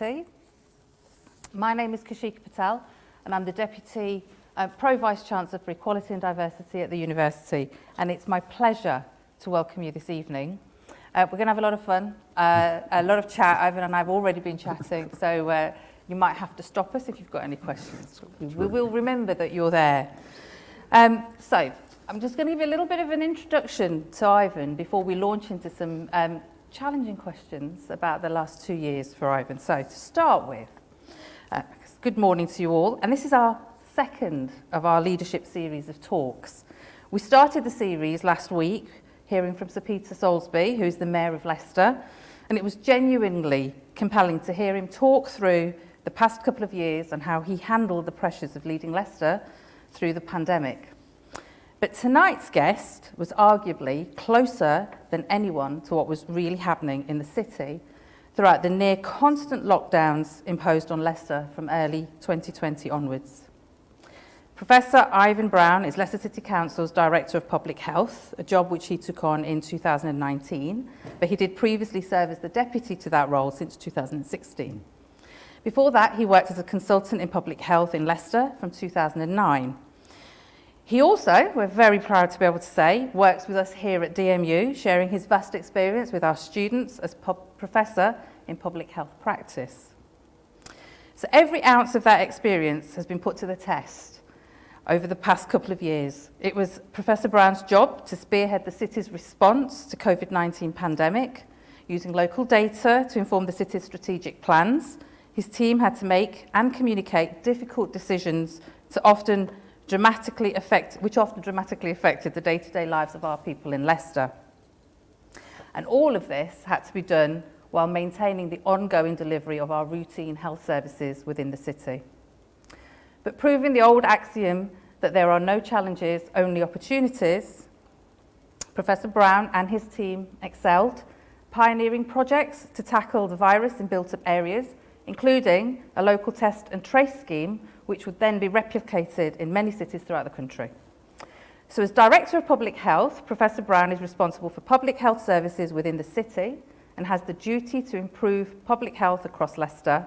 University. My name is Kaushika Patel and I'm the Deputy uh, Pro-Vice Chancellor for Equality and Diversity at the University and it's my pleasure to welcome you this evening. Uh, we're going to have a lot of fun, uh, a lot of chat. Ivan and I have already been chatting, so uh, you might have to stop us if you've got any questions. We will remember that you're there. Um, so, I'm just going to give you a little bit of an introduction to Ivan before we launch into some um, challenging questions about the last two years for Ivan. So, to start with, uh, good morning to you all. And this is our second of our leadership series of talks. We started the series last week hearing from Sir Peter Soulsby, who's the Mayor of Leicester, and it was genuinely compelling to hear him talk through the past couple of years and how he handled the pressures of leading Leicester through the pandemic. But tonight's guest was arguably closer than anyone to what was really happening in the city throughout the near constant lockdowns imposed on Leicester from early 2020 onwards. Professor Ivan Browne is Leicester City Council's Director of Public Health, a job which he took on in 2019, but he did previously serve as the deputy to that role since 2016. Before that, he worked as a consultant in public health in Leicester from 2009. He also, we're very proud to be able to say, works with us here at DMU, sharing his vast experience with our students as professor in public health practice. So every ounce of that experience has been put to the test over the past couple of years. It was Professor Browne's job to spearhead the city's response to COVID-19 pandemic, using local data to inform the city's strategic plans his team had to make and communicate difficult decisions to often dramatically affect, which often dramatically affected the day-to-day -day lives of our people in Leicester. And all of this had to be done while maintaining the ongoing delivery of our routine health services within the city. But proving the old axiom that there are no challenges, only opportunities, Professor Browne and his team excelled, pioneering projects to tackle the virus in built-up areas including a local test and trace scheme, which would then be replicated in many cities throughout the country. So as Director of Public Health, Professor Browne is responsible for public health services within the city and has the duty to improve public health across Leicester.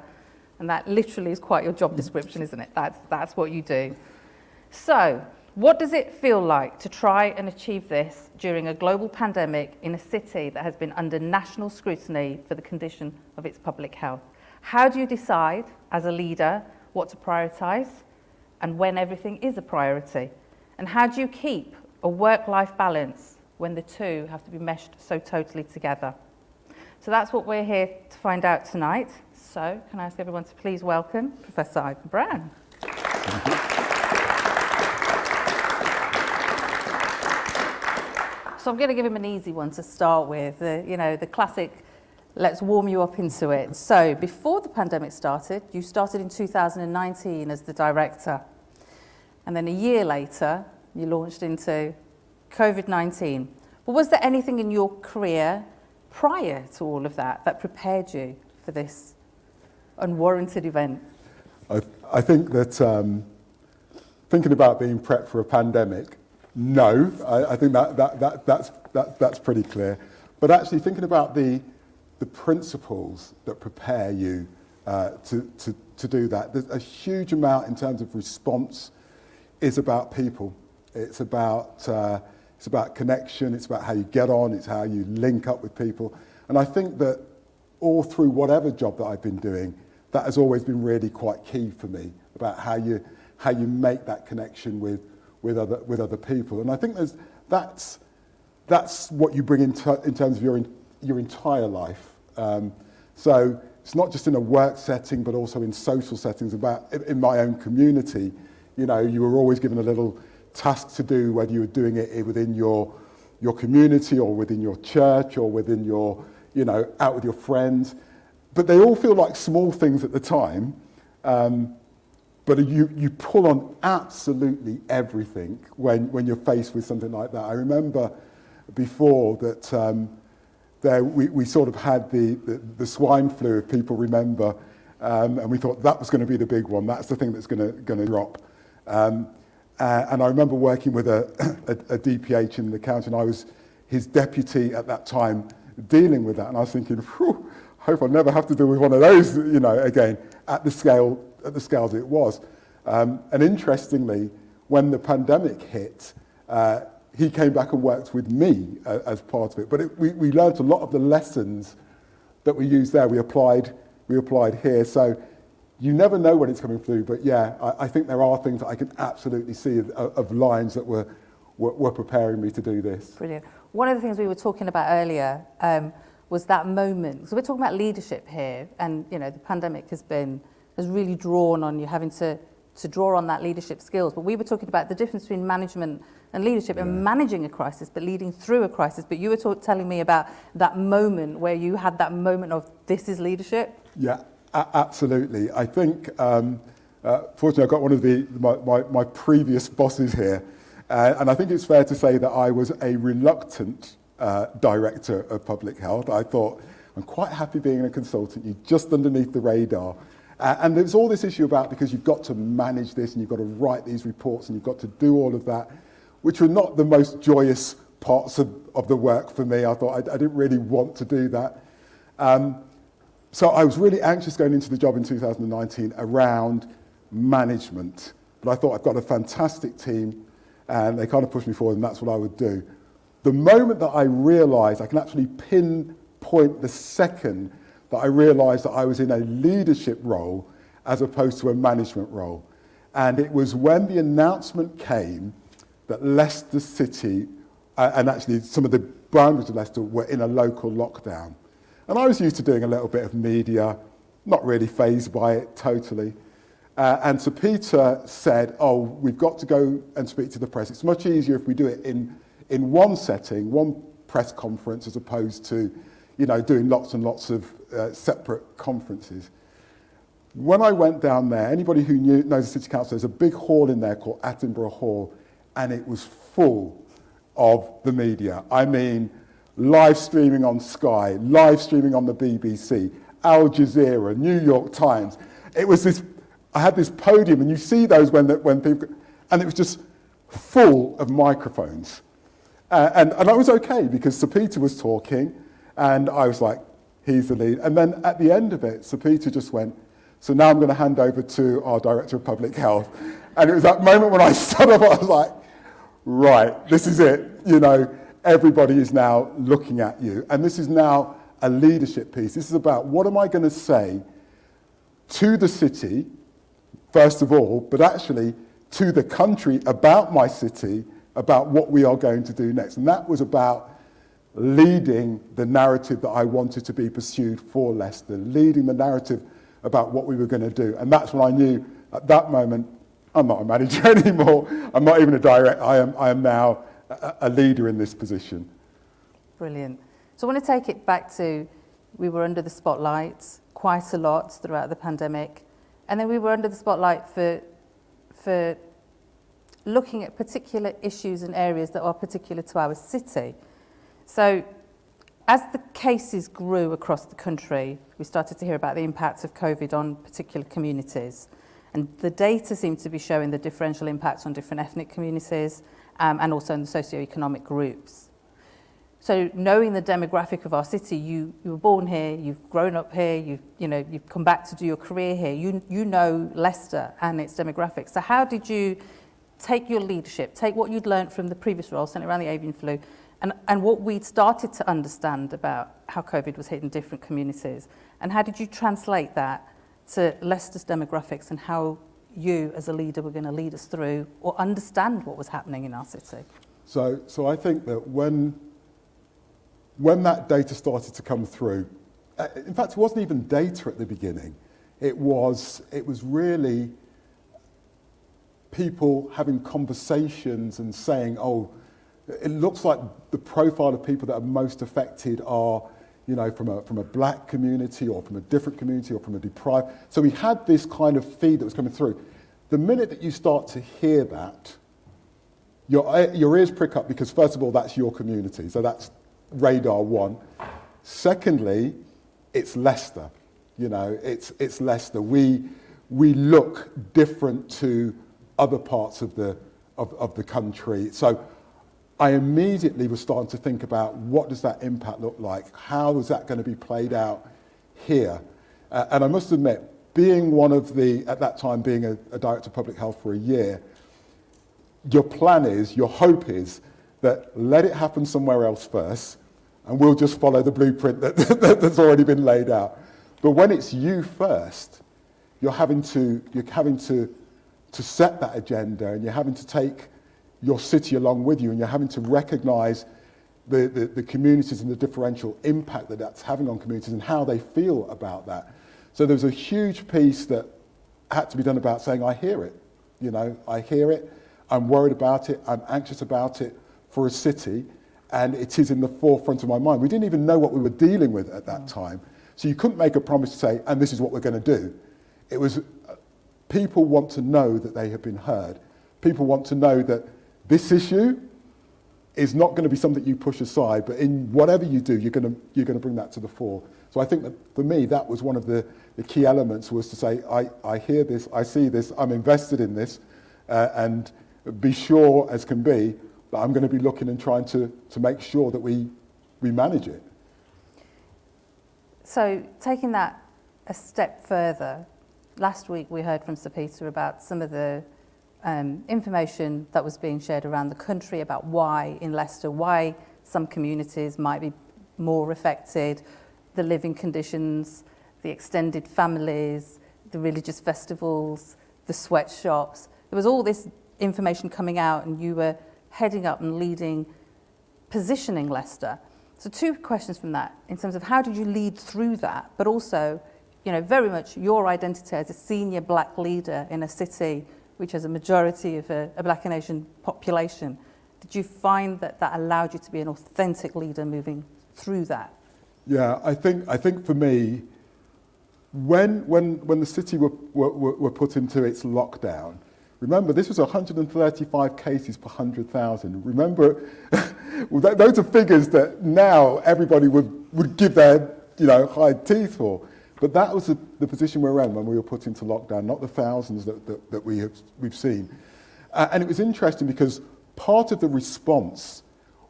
And that literally is quite your job description, isn't it? That's, that's what you do. So, what does it feel like to try and achieve this during a global pandemic in a city that has been under national scrutiny for the condition of its public health? How do you decide as a leader what to prioritise and when everything is a priority? And how do you keep a work-life balance when the two have to be meshed so totally together? So that's what we're here to find out tonight. So can I ask everyone to please welcome Professor Ivan Browne. So I'm going to give him an easy one to start with, the, you know, the classic Let's warm you up into it. So, before the pandemic started, you started in 2019 as the director. And then a year later, you launched into COVID 19. But was there anything in your career prior to all of that that prepared you for this unwarranted event? I, I think that um, thinking about being prepped for a pandemic, no, I, I think that, that, that, that's, that, that's pretty clear. But actually, thinking about the the principles that prepare you uh, to, to, to do that. There's a huge amount in terms of response is about people. It's about, uh, it's about connection, it's about how you get on, it's how you link up with people. And I think that all through whatever job that I've been doing, that has always been really quite key for me about how you, how you make that connection with, with, other, with other people. And I think there's, that's, that's what you bring in, in terms of your, in, your entire life. Um, so it's not just in a work setting, but also in social settings. About in my own community, you know, you were always given a little task to do, whether you were doing it within your your community or within your church or within your, you know, out with your friends. But they all feel like small things at the time. Um, but you, you pull on absolutely everything when, when you're faced with something like that. I remember before that um, there we, we sort of had the, the, the swine flu, if people remember, um, and we thought that was going to be the big one. That's the thing that's going to, drop. Um, uh, and I remember working with a, a, a DPH in the county, and I was his deputy at that time dealing with that. And I was thinking, I hope I never have to deal with one of those, you know, again, at the scale, at the scales it was. Um, and interestingly, when the pandemic hit, uh, he came back and worked with me uh, as part of it. But it, we, we learned a lot of the lessons that we used there. We applied, we applied here. So you never know when it's coming through. But yeah, I, I think there are things that I can absolutely see of, of lines that were, were, were preparing me to do this. Brilliant. One of the things we were talking about earlier um, was that moment. So we're talking about leadership here, and you know the pandemic has been has really drawn on you having to to draw on that leadership skills. But we were talking about the difference between management and leadership yeah. and managing a crisis, but leading through a crisis. But you were talk, telling me about that moment where you had that moment of this is leadership. Yeah, absolutely. I think, um, uh, fortunately, I got one of the my, my, my previous bosses here, uh, and I think it's fair to say that I was a reluctant uh, director of public health. I thought I'm quite happy being a consultant. You're just underneath the radar. Uh, and there's all this issue about because you've got to manage this and you've got to write these reports and you've got to do all of that, which were not the most joyous parts of, of the work for me. I thought I, I didn't really want to do that. Um, so I was really anxious going into the job in 2019 around management. But I thought I've got a fantastic team and they kind of pushed me forward and that's what I would do. The moment that I realized I can actually pinpoint the second that I realized that I was in a leadership role as opposed to a management role. And it was when the announcement came that Leicester City, uh, and actually some of the boundaries of Leicester, were in a local lockdown. And I was used to doing a little bit of media, not really fazed by it totally. Uh, and so Peter said, oh, we've got to go and speak to the press. It's much easier if we do it in, in one setting, one press conference, as opposed to you know, doing lots and lots of uh, separate conferences. When I went down there, anybody who knew, knows the City Council, there's a big hall in there called Attenborough Hall, and it was full of the media. I mean, live streaming on Sky, live streaming on the BBC, Al Jazeera, New York Times. It was this, I had this podium, and you see those when, the, when people, and it was just full of microphones. Uh, and, and I was okay because Sir Peter was talking, and I was like, he's the lead. And then at the end of it, Sir Peter just went, so now I'm going to hand over to our Director of Public Health. And it was that moment when I stood up, I was like, right, this is it. You know, everybody is now looking at you. And this is now a leadership piece. This is about what am I going to say to the city, first of all, but actually to the country about my city, about what we are going to do next. And that was about leading the narrative that I wanted to be pursued for Leicester, leading the narrative about what we were going to do. And that's when I knew at that moment, I'm not a manager anymore. I'm not even a director. I am, I am now a, a leader in this position. Brilliant. So I want to take it back to we were under the spotlight quite a lot throughout the pandemic. And then we were under the spotlight for, for looking at particular issues and areas that are particular to our city. So as the cases grew across the country, we started to hear about the impacts of COVID on particular communities. And the data seemed to be showing the differential impacts on different ethnic communities um, and also in the socioeconomic groups. So knowing the demographic of our city, you, you were born here, you've grown up here, you've, you know, you've come back to do your career here, you, you know Leicester and its demographics. So how did you take your leadership, take what you'd learned from the previous role, centered around the avian flu, and, and what we'd started to understand about how COVID was hitting different communities. And how did you translate that to Leicester's demographics and how you as a leader were going to lead us through or understand what was happening in our city? So, so I think that when, when that data started to come through, uh, in fact, it wasn't even data at the beginning. It was, it was really people having conversations and saying, oh, it looks like the profile of people that are most affected are, you know, from a, from a black community or from a different community or from a deprived. So we had this kind of feed that was coming through. The minute that you start to hear that, your, eh, your ears prick up because, first of all, that's your community. So that's radar one. Secondly, it's Leicester. You know, it's, it's Leicester. We, we look different to other parts of the, of, of the country. So I immediately was starting to think about what does that impact look like? How is that going to be played out here. Uh, and I must admit, being one of the, at that time, being a, a director of public health for a year, your plan is, your hope is, that let it happen somewhere else first, and we'll just follow the blueprint that, that's already been laid out. But when it's you first, you're having to, you're having to, to set that agenda, and you're having to take your city along with you, and you're having to recognize the, the, the communities and the differential impact that that's having on communities and how they feel about that. So there's a huge piece that had to be done about saying, I hear it. You know, I hear it. I'm worried about it. I'm anxious about it for a city. And it is in the forefront of my mind. We didn't even know what we were dealing with at that time. So you couldn't make a promise to say, and this is what we're going to do. It was, uh, people want to know that they have been heard. People want to know that this issue is not going to be something you push aside, but in whatever you do, you're going to, you're going to bring that to the fore. So I think that for me, that was one of the, the key elements was to say, I, I hear this, I see this, I'm invested in this, uh, and be sure as can be that I'm going to be looking and trying to, to make sure that we, we manage it. So taking that a step further, last week we heard from Sir Peter about some of the um, information that was being shared around the country about why in Leicester, why some communities might be more affected, the living conditions, the extended families, the religious festivals, the sweatshops. There was all this information coming out and you were heading up and leading, positioning Leicester. So two questions from that in terms of how did you lead through that, but also, you know, very much your identity as a senior black leader in a city which has a majority of a, a black and Asian population. Did you find that that allowed you to be an authentic leader moving through that? Yeah, I think, I think for me, when, when, when the city were, were, were put into its lockdown, remember this was 135 cases per 100,000. Remember, well, those are figures that now everybody would, would give their you know, hide teeth for. But that was the, the position we were in when we were put into lockdown, not the thousands that, that, that we have, we've seen. Uh, and it was interesting because part of the response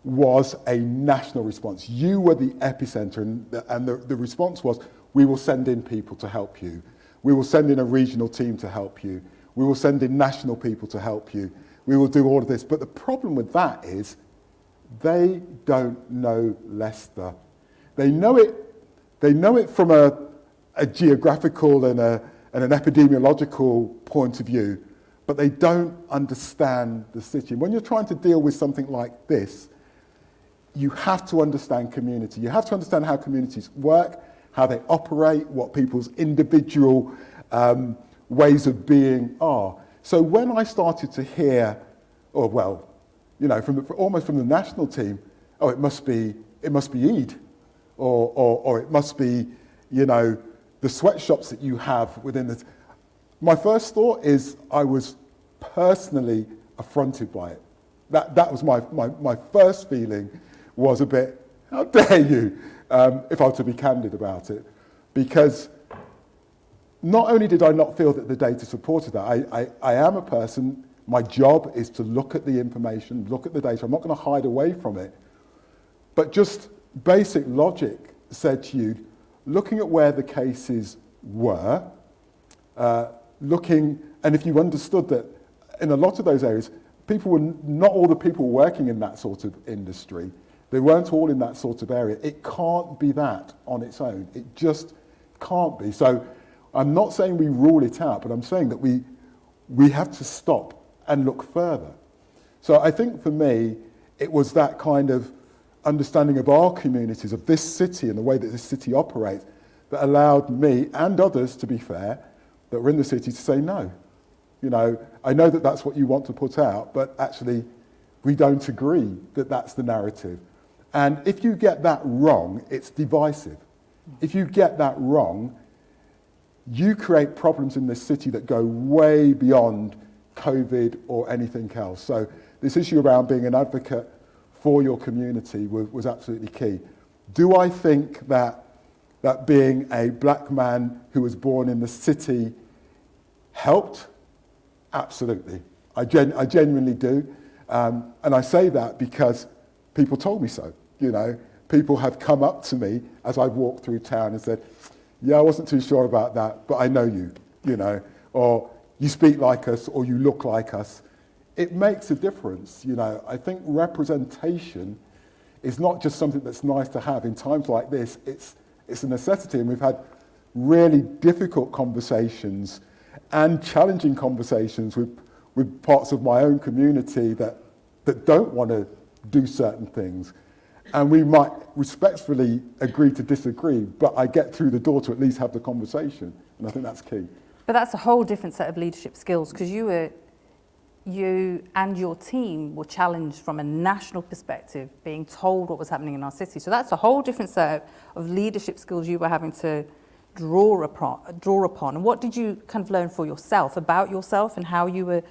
was a national response. You were the epicenter, and, the, and the, the response was, we will send in people to help you. We will send in a regional team to help you. We will send in national people to help you. We will do all of this. But the problem with that is they don't know Leicester. They know it, they know it from a, a geographical and, a, and an epidemiological point of view, but they don't understand the city. When you're trying to deal with something like this, you have to understand community. You have to understand how communities work, how they operate, what people's individual um, ways of being are. So when I started to hear, or well, you know, from the, almost from the national team, oh, it must be, it must be Eid, or, or, or it must be, you know, the sweatshops that you have within the... My first thought is I was personally affronted by it. That, that was my, my, my first feeling was a bit, how dare you, um, if I were to be candid about it. Because not only did I not feel that the data supported that, I, I, I am a person, my job is to look at the information, look at the data. I'm not going to hide away from it. But just basic logic said to you, looking at where the cases were, uh, looking, and if you understood that in a lot of those areas, people were not all the people working in that sort of industry. They weren't all in that sort of area. It can't be that on its own. It just can't be. So I'm not saying we rule it out, but I'm saying that we, we have to stop and look further. So I think for me, it was that kind of understanding of our communities, of this city and the way that this city operates, that allowed me and others, to be fair, that were in the city to say no. You know, I know that that's what you want to put out, but actually, we don't agree that that's the narrative. And if you get that wrong, it's divisive. If you get that wrong, you create problems in this city that go way beyond COVID or anything else. So this issue around being an advocate for your community was, was absolutely key. Do I think that, that being a black man who was born in the city helped? Absolutely. I, gen- I genuinely do. Um, and I say that because people told me so. You know, people have come up to me as I've walked through town and said, yeah, I wasn't too sure about that, but I know you, you know, or you speak like us or you look like us. It makes a difference, you know. I think representation is not just something that's nice to have in times like this, it's, it's a necessity. And we've had really difficult conversations and challenging conversations with, with parts of my own community that, that don't want to do certain things. And we might respectfully agree to disagree, but I get through the door to at least have the conversation. And I think that's key. But that's a whole different set of leadership skills because you were you and your team were challenged from a national perspective, being told what was happening in our city. So that's a whole different set of leadership skills you were having to draw upon. Draw upon. And what did you kind of learn for yourself about yourself and how you were,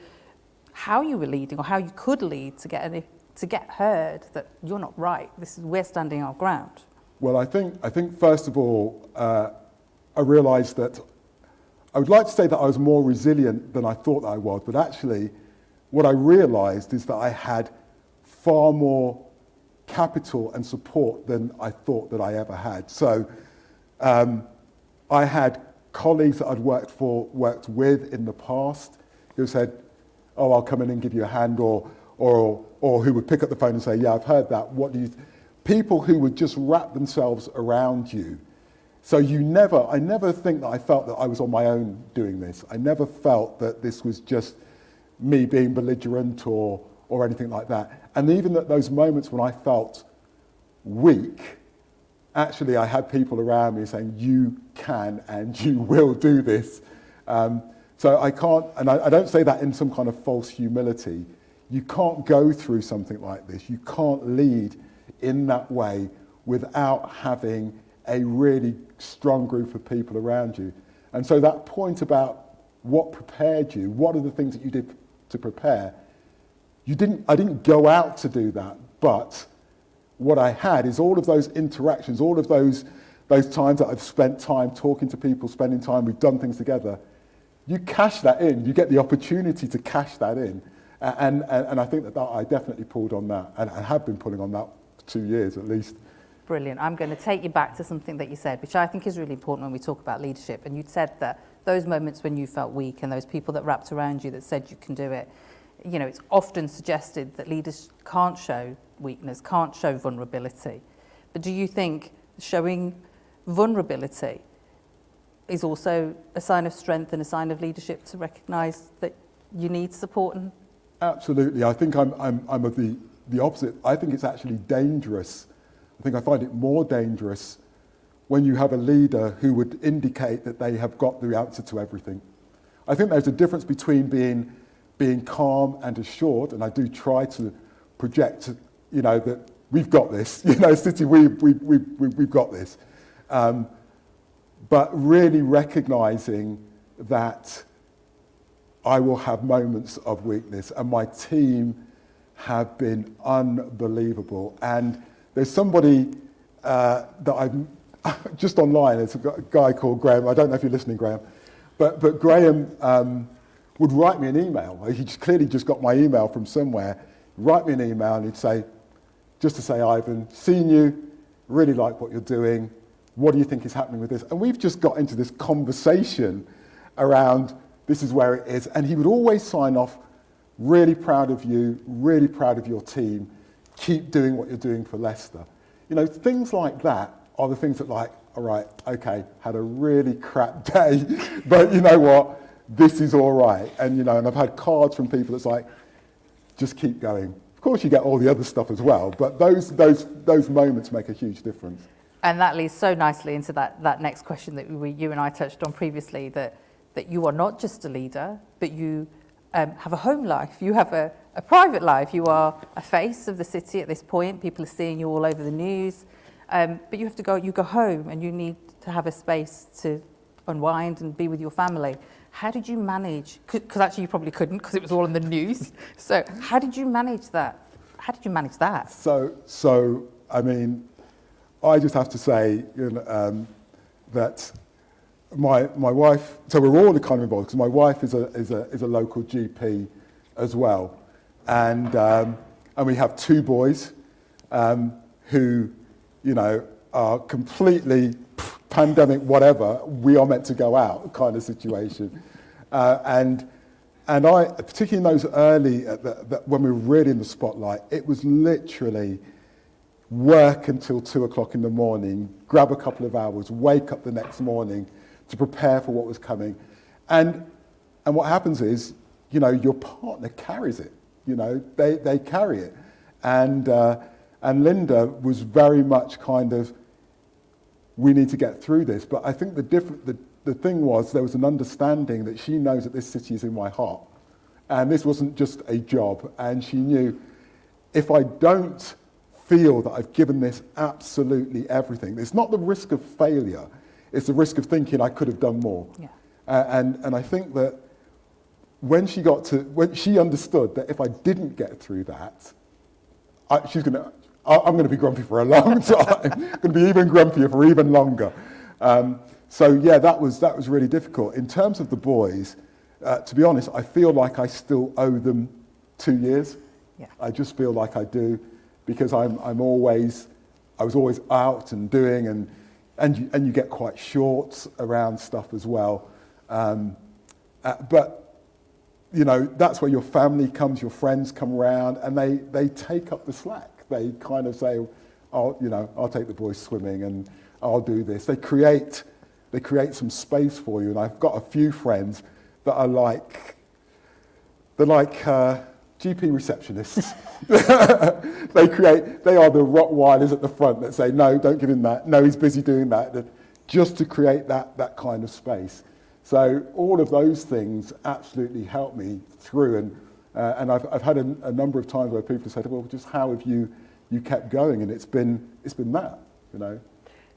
how you were leading or how you could lead to get any, to get heard that you're not right. This is we're standing our ground. Well, I think I think first of all, uh, I realised that I would like to say that I was more resilient than I thought I was, but actually what I realized is that I had far more capital and support than I thought that I ever had. So um, I had colleagues that I'd worked for, worked with in the past who said, oh, I'll come in and give you a hand, or, or, or who would pick up the phone and say, yeah, I've heard that. What do you... People who would just wrap themselves around you. So you never, I never think that I felt that I was on my own doing this. I never felt that this was just me being belligerent or, or anything like that. And even at those moments when I felt weak, actually I had people around me saying, you can and you will do this. Um, so I can't, and I, I don't say that in some kind of false humility. You can't go through something like this. You can't lead in that way without having a really strong group of people around you. And so that point about what prepared you, what are the things that you did to prepare. You didn't, I didn't go out to do that, but what I had is all of those interactions, all of those, those times that I've spent time talking to people, spending time, we've done things together. You cash that in, you get the opportunity to cash that in. And, and, and I think that, that I definitely pulled on that, and I have been pulling on that for two years at least. Brilliant. I'm going to take you back to something that you said, which I think is really important when we talk about leadership. And you said that those moments when you felt weak and those people that wrapped around you that said you can do it, you know, it's often suggested that leaders can't show weakness, can't show vulnerability. But do you think showing vulnerability is also a sign of strength and a sign of leadership to recognise that you need support? And Absolutely. I think I'm, I'm, I'm of the, the opposite. I think it's actually dangerous. I think I find it more dangerous when you have a leader who would indicate that they have got the answer to everything. I think there's a difference between being, being calm and assured, and I do try to project, you know, that we've got this, you know, City, we, we, we, we, we've got this. Um, but really recognizing that I will have moments of weakness, and my team have been unbelievable. And there's somebody uh, that I've just online, there's a guy called Graham. I don't know if you're listening, Graham. But, but Graham um, would write me an email. He just clearly just got my email from somewhere. Write me an email and he'd say, just to say, Ivan, seen you, really like what you're doing. What do you think is happening with this? And we've just got into this conversation around this is where it is. And he would always sign off, really proud of you, really proud of your team. Keep doing what you're doing for Leicester. You know, things like that are the things that like, all right, okay, had a really crap day, but you know what? This is all right. And, you know, and I've had cards from people that's like, just keep going. Of course, you get all the other stuff as well, but those, those, those moments make a huge difference. And that leads so nicely into that, that next question that we, you and I touched on previously, that, that you are not just a leader, but you um, have a home life. You have a, a private life. You are a face of the city at this point. People are seeing you all over the news. Um, but you have to go, you go home and you need to have a space to unwind and be with your family. How did you manage? Because actually you probably couldn't because it was all in the news. So how did you manage that? How did you manage that? So, so I mean, I just have to say you know, um, that my, my wife, so we're all kind of involved because my wife is a, is, a, is a local GP as well. And, um, and we have two boys um, who you know, are completely pandemic, whatever, we are meant to go out kind of situation. Uh, and, and I, particularly in those early, uh, the, the, when we were really in the spotlight, it was literally work until two o'clock in the morning, grab a couple of hours, wake up the next morning to prepare for what was coming. And, and what happens is, you know, your partner carries it. You know, they, they carry it. And, uh, and Linda was very much kind of, we need to get through this. But I think the, diff- the, the thing was there was an understanding that she knows that this city is in my heart. And this wasn't just a job. And she knew if I don't feel that I've given this absolutely everything, it's not the risk of failure, it's the risk of thinking I could have done more. Yeah. Uh, and, and I think that when she got to, when she understood that if I didn't get through that, I, she's going to, I'm going to be grumpy for a long time. going to be even grumpier for even longer. Um, so yeah, that was that was really difficult. In terms of the boys, uh, to be honest, I feel like I still owe them two years. Yeah. I just feel like I do because I'm I'm always I was always out and doing and and you, and you get quite short around stuff as well. Um, uh, but you know, that's where your family comes, your friends come around, and they, they take up the slack. They kind of say, I'll, you know, I'll take the boys swimming and I'll do this. They create, they create some space for you. And I've got a few friends that are like, they're like uh, GP receptionists. they create, they are the Rottweilers at the front that say, no, don't give him that. No, he's busy doing that. Just to create that, that kind of space. So all of those things absolutely helped me through. And, uh, and I've, I've had a, a number of times where people said, well, just how have you, you kept going? And it's been, it's been that, you know.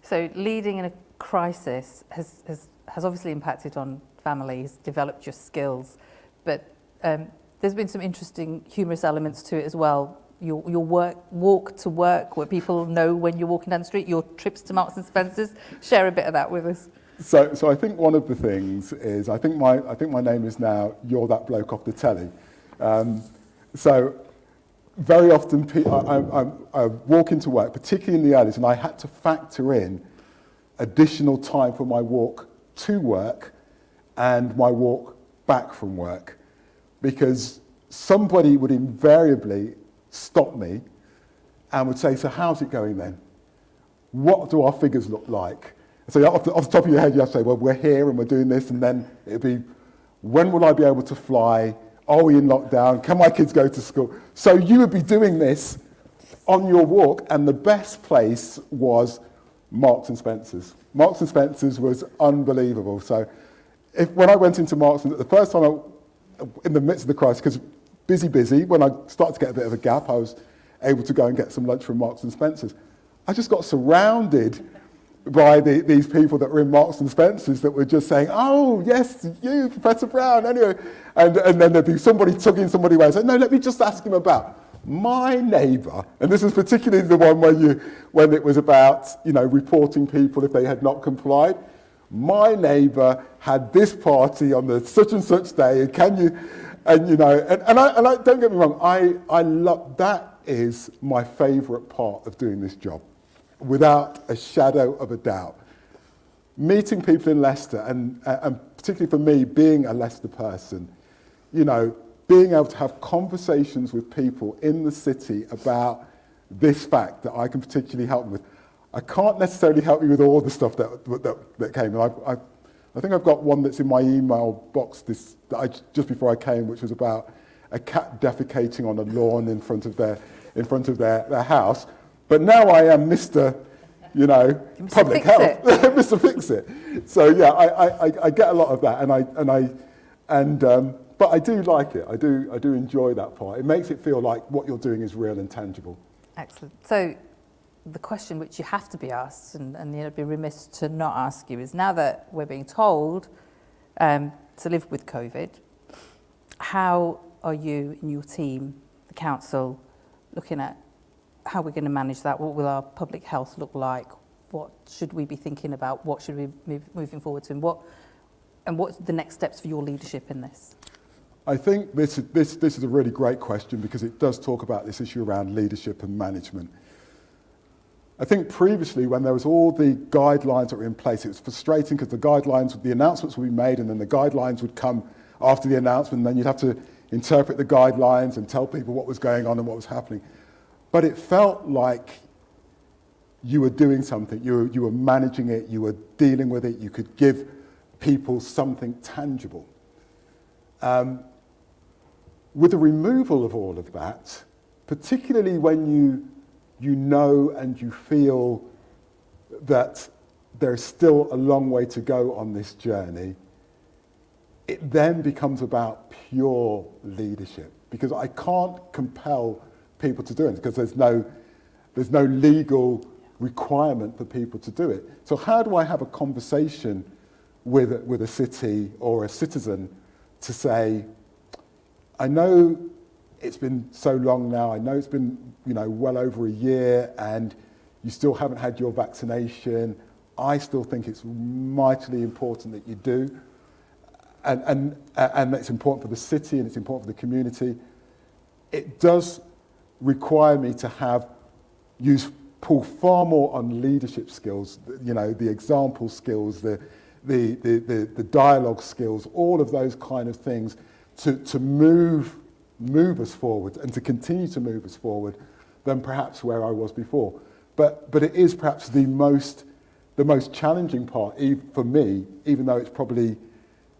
So leading in a crisis has, has, has obviously impacted on families, developed your skills, but um, there's been some interesting humorous elements to it as well. Your, your work, walk to work, where people know when you're walking down the street, your trips to Marks and Spencer's. Share a bit of that with us. So, so I think one of the things is I think my I think my name is now you're that bloke off the telly. Um, so very often I, I, I walk into work, particularly in the early, and I had to factor in additional time for my walk to work and my walk back from work because somebody would invariably stop me and would say, So, how's it going then? What do our figures look like? So, off the, off the top of your head, you have to say, Well, we're here and we're doing this, and then it'd be, When will I be able to fly? Are we in lockdown? Can my kids go to school? So, you would be doing this on your walk, and the best place was Marks and Spencer's. Marks and Spencer's was unbelievable. So, if, when I went into Marks, the first time I, in the midst of the crisis, because busy, busy, when I started to get a bit of a gap, I was able to go and get some lunch from Marks and Spencer's. I just got surrounded by the, these people that were in Marks and Spencer's that were just saying, oh, yes, you, Professor Browne, anyway. And, and then there'd be somebody tugging somebody away and saying, no, let me just ask him about my neighbour, and this is particularly the one where you, when it was about, you know, reporting people if they had not complied. My neighbour had this party on the such and such day, and can you, and you know, and, and, I, and I, don't get me wrong, I, I love, that is my favourite part of doing this job, without a shadow of a doubt. Meeting people in Leicester, and, uh, and particularly for me, being a Leicester person, you know, being able to have conversations with people in the city about this fact that I can particularly help them with. I can't necessarily help you with all the stuff that, that, that came. And I, I, I think I've got one that's in my email box this, that I, just before I came, which was about a cat defecating on a lawn in front of their, in front of their, their house. But now I am Mr. You know, Mr. public Fix health, Mr. Fix It. So yeah, I, I, I get a lot of that, and I and I and um, but I do like it. I do I do enjoy that part. It makes it feel like what you're doing is real and tangible. Excellent. So the question which you have to be asked, and, and you'd be remiss to not ask you, is now that we're being told um, to live with COVID, how are you and your team, the council, looking at how we're going to manage that? What will our public health look like? What should we be thinking about? What should we be moving forward to? And what and what's the next steps for your leadership in this? I think this, this, this is a really great question because it does talk about this issue around leadership and management. I think previously, when there was all the guidelines that were in place, it was frustrating because the guidelines, the announcements would be made, and then the guidelines would come after the announcement, and then you'd have to interpret the guidelines and tell people what was going on and what was happening. But it felt like you were doing something, you were, you were managing it, you were dealing with it, you could give people something tangible. Um, with the removal of all of that, particularly when you, you know and you feel that there's still a long way to go on this journey, it then becomes about pure leadership. Because I can't compel people to do it because there's no, there's no legal requirement for people to do it. So how do I have a conversation with, with a city or a citizen to say, I know it's been so long now, I know it's been you know, well over a year and you still haven't had your vaccination. I still think it's mightily important that you do and, and, and it's important for the city and it's important for the community, it does require me to have use pull far more on leadership skills, you know, the example skills, the, the, the, the, the dialogue skills, all of those kind of things to, to move, move us forward and to continue to move us forward than perhaps where I was before. But, but it is perhaps the most, the most challenging part for me, even though it's probably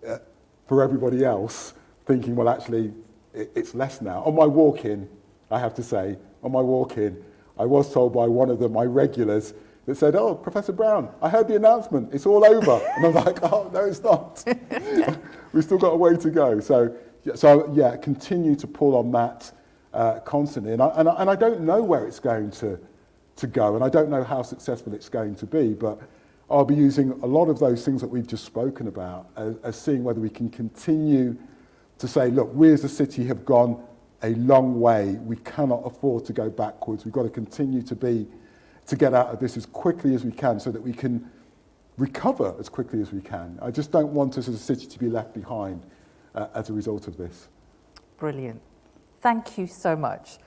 uh, for everybody else thinking, well, actually, it, it's less now. On my walk in, I have to say, on my walk in, I was told by one of the, my regulars that said, oh, Professor Browne, I heard the announcement, it's all over. and I'm like, oh, no, it's not. We've still got a way to go. So, so yeah, continue to pull on that uh, constantly. And I, and, I, and I don't know where it's going to, to go, and I don't know how successful it's going to be, but I'll be using a lot of those things that we've just spoken about as, as seeing whether we can continue to say, look, we as a city have gone a long way. We cannot afford to go backwards. We've got to continue to be, to get out of this as quickly as we can so that we can recover as quickly as we can. I just don't want us as a city to be left behind uh, as a result of this. Brilliant. Thank you so much.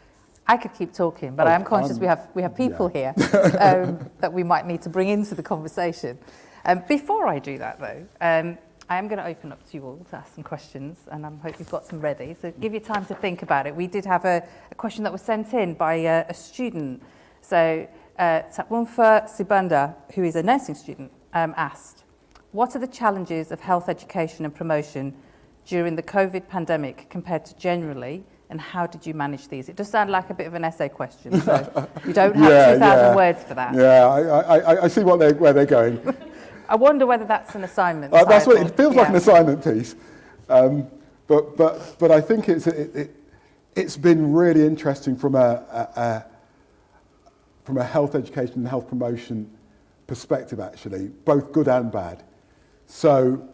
I could keep talking, but oh, I am conscious um, we have we have people yeah. here um, that we might need to bring into the conversation. Um, before I do that, though, um, I am going to open up to you all to ask some questions, and I hope you've got some ready. So give you time to think about it. We did have a, a question that was sent in by a, a student. So uh, Sibanda, who is a nursing student, um, asked, "What are the challenges of health education and promotion during the COVID pandemic compared to generally?" and how did you manage these? It does sound like a bit of an essay question, so you don't have yeah, 2,000 yeah. words for that. Yeah, I, I, I see what they're, where they're going. I wonder whether that's an assignment. Uh, that's what it feels yeah. like an assignment piece. Um, but, but, but I think it's, it, it, it's been really interesting from a, a, a, from a health education and health promotion perspective, actually, both good and bad. So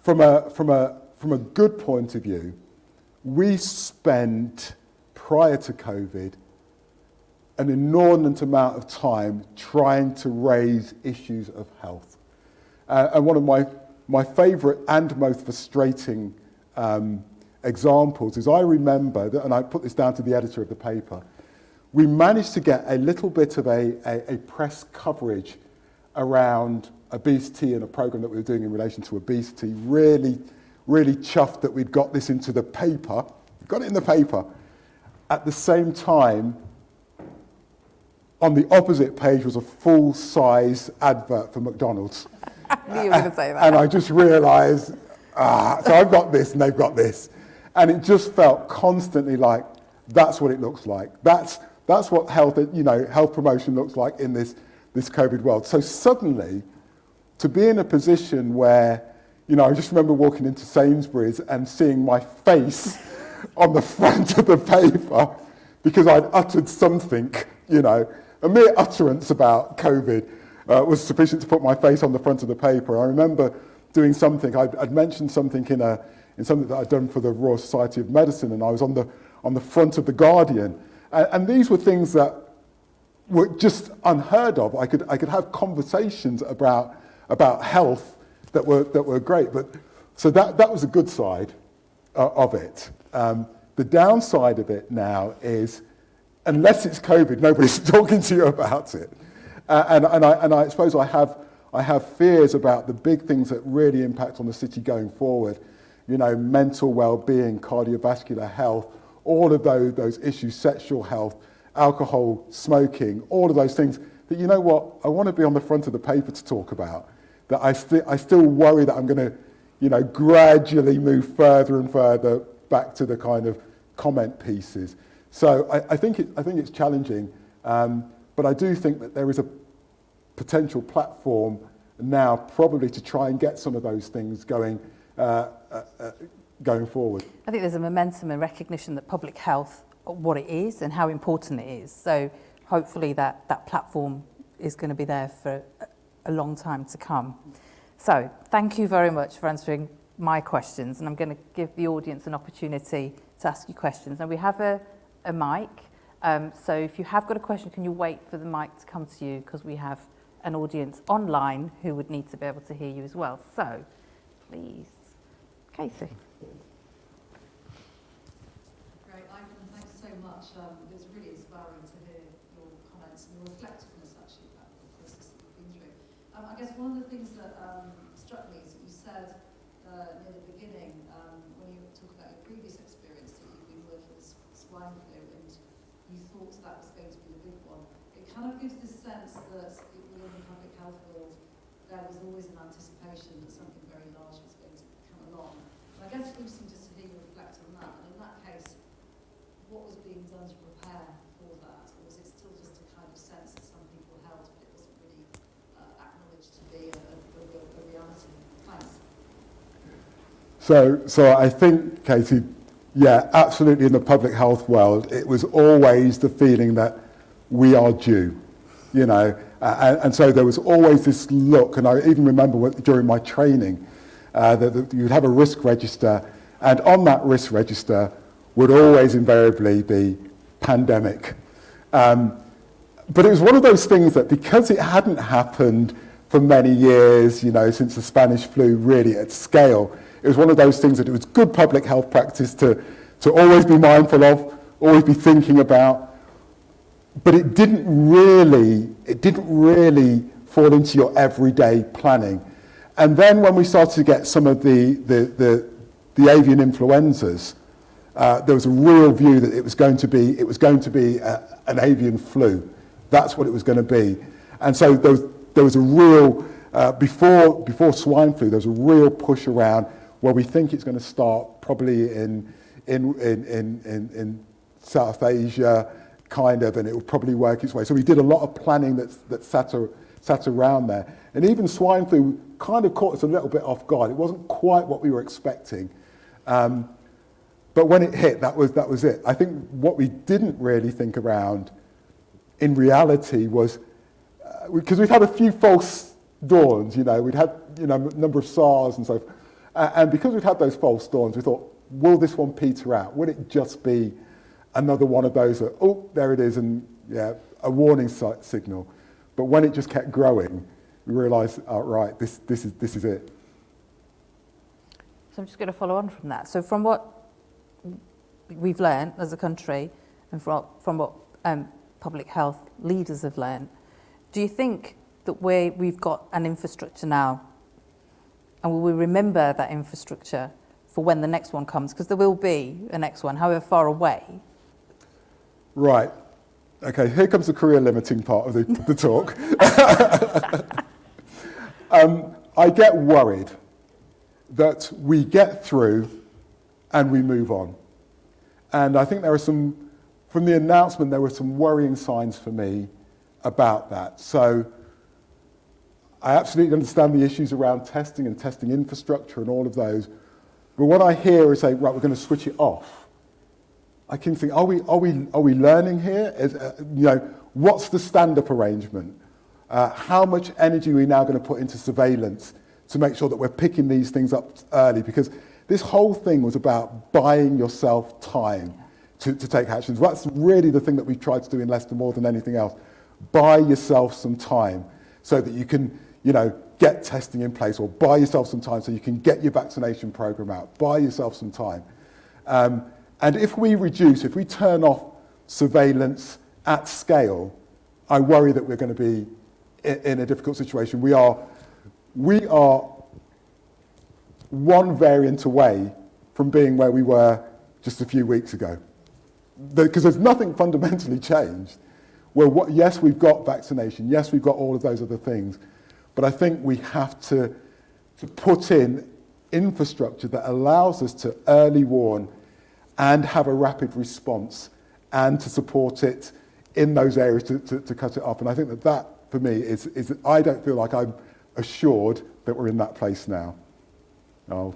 from a, from a, from a good point of view, we spent, prior to COVID, an inordinate amount of time trying to raise issues of health. Uh, and one of my, my favourite and most frustrating um, examples is I remember, that, and I put this down to the editor of the paper, we managed to get a little bit of a, a, a press coverage around obesity and a program that we were doing in relation to obesity, really really chuffed that we'd got this into the paper, got it in the paper. At the same time, on the opposite page was a full size advert for McDonald's. You were going to say that. And I just realized, ah, so I've got this and they've got this. And it just felt constantly like that's what it looks like. That's, that's what health, you know, health promotion looks like in this, this COVID world. So suddenly, to be in a position where you know, I just remember walking into Sainsbury's and seeing my face on the front of the paper because I'd uttered something, you know, a mere utterance about COVID uh, was sufficient to put my face on the front of the paper. I remember doing something, I'd, I'd mentioned something in, a, in something that I'd done for the Royal Society of Medicine, and I was on the, on the front of The Guardian. And, and these were things that were just unheard of. I could, I could have conversations about, about health that were, that were great. But, so that, that was a good side uh, of it. Um, the downside of it now is unless it's COVID, nobody's talking to you about it. Uh, and, and, I, and I suppose I have, I have fears about the big things that really impact on the city going forward. You know, mental well-being, cardiovascular health, all of those, those issues, sexual health, alcohol, smoking, all of those things that, you know what, I want to be on the front of the paper to talk about. That I, st- I still worry that I'm going to, you know, gradually move further and further back to the kind of comment pieces. So I, I, think, it, I think it's challenging, um, but I do think that there is a potential platform now probably to try and get some of those things going, uh, uh, uh, going forward. I think there's a momentum and recognition that public health, what it is and how important it is. So hopefully that, that platform is going to be there for a long time to come. So thank you very much for answering my questions and I'm going to give the audience an opportunity to ask you questions. Now we have a, a mic, um, so if you have got a question, can you wait for the mic to come to you because we have an audience online who would need to be able to hear you as well. So please, Casey. Great, Ivan, thanks so much. Um, it was really inspiring to hear your comments and your reflectiveness actually about the process that you've been through. Um, I guess one of the things that um, struck me is that you said uh, near the beginning, um, when you talk about your previous experience, that you've been working with swine flu and you thought that was going to be the big one. It kind of gives this sense that within the public health world, there was always an anticipation that something very large was going to come along. And I guess it's interesting just to hear you reflect on that. And in that case, what was being done to prepare for that? Or was it still just a kind of sense that some people held, but it wasn't really uh, acknowledged to be a, a, a, a reality? Thanks. So, so I think, Katie, yeah, absolutely in the public health world, it was always the feeling that we are due, you know. Uh, and, and so there was always this look, and I even remember when, during my training uh, that, that you'd have a risk register, and on that risk register would always invariably be pandemic. Um, but it was one of those things that because it hadn't happened for many years, you know, since the Spanish flu really at scale, it was one of those things that it was good public health practice to, to always be mindful of, always be thinking about. But it didn't really, it didn't really fall into your everyday planning. And then when we started to get some of the, the, the, the avian influenzas, uh, there was a real view that it was going to be, it was going to be a, an avian flu. That's what it was going to be. And so there was, there was a real, uh, before, before swine flu, there was a real push around where we think it's going to start probably in, in, in, in, in, in South Asia, kind of, and it will probably work its way. So we did a lot of planning that's, that sat, a, sat around there. And even swine flu kind of caught us a little bit off guard. It wasn't quite what we were expecting. Um, but when it hit, that was, that was it. I think what we didn't really think around in reality was, because uh, we've had a few false dawns, you know, we'd had, you know, a number of SARS and so forth. Uh, and because we'd had those false dawns, we thought, will this one peter out? Will it just be another one of those that, oh, there it is, and yeah, a warning signal. But when it just kept growing, we realized, oh, right, this, this, is, this is it. So I'm just going to follow on from that. So from what we've learned as a country and from, from what um, public health leaders have learned, do you think that we, we've got an infrastructure now and will we remember that infrastructure for when the next one comes? Because there will be a next one, however far away. Right. Okay, here comes the career limiting part of the, the talk. um, I get worried that we get through and we move on. And I think there are some, from the announcement, there were some worrying signs for me about that. So I absolutely understand the issues around testing and testing infrastructure and all of those. But what I hear is say, right, we're going to switch it off. I can think, are we, are we, are we learning here? Is, uh, you know, what's the stand-up arrangement? Uh, how much energy are we now going to put into surveillance to make sure that we're picking these things up early? Because this whole thing was about buying yourself time to, to take actions. That's really the thing that we've tried to do in Leicester more than anything else. Buy yourself some time so that you can you know, get testing in place or buy yourself some time so you can get your vaccination program out. Buy yourself some time. Um, and if we reduce, if we turn off surveillance at scale, I worry that we're going to be in, a difficult situation. We are, we are one variant away from being where we were just a few weeks ago. Because there's nothing fundamentally changed. Well, what, yes, we've got vaccination. Yes, we've got all of those other things. But I think we have to, to put in infrastructure that allows us to early warn and have a rapid response and to support it in those areas to, to, to cut it off. And I think that that, for me, is, is I don't feel like I'm assured that we're in that place now. I'll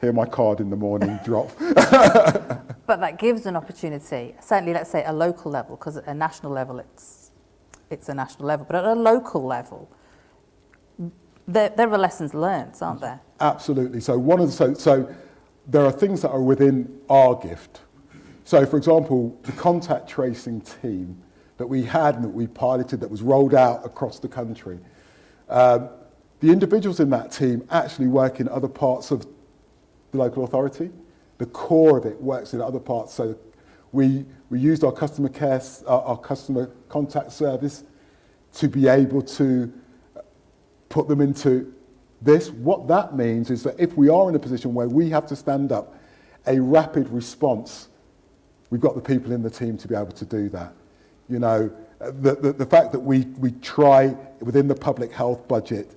hear my card in the morning drop. but that gives an opportunity, certainly let's say a local level, because at a national level it's, it's a national level, but at a local level, there, there are lessons learned, aren't there? Absolutely. So one of the, so, so there are things that are within our gift. So for example, the contact tracing team that we had and that we piloted that was rolled out across the country. Um, the individuals in that team actually work in other parts of the local authority. The core of it works in other parts. So we, we used our customer care, our, our customer contact service to be able to put them into this. What that means is that if we are in a position where we have to stand up a rapid response, we've got the people in the team to be able to do that. You know, the, the, the fact that we, we try within the public health budget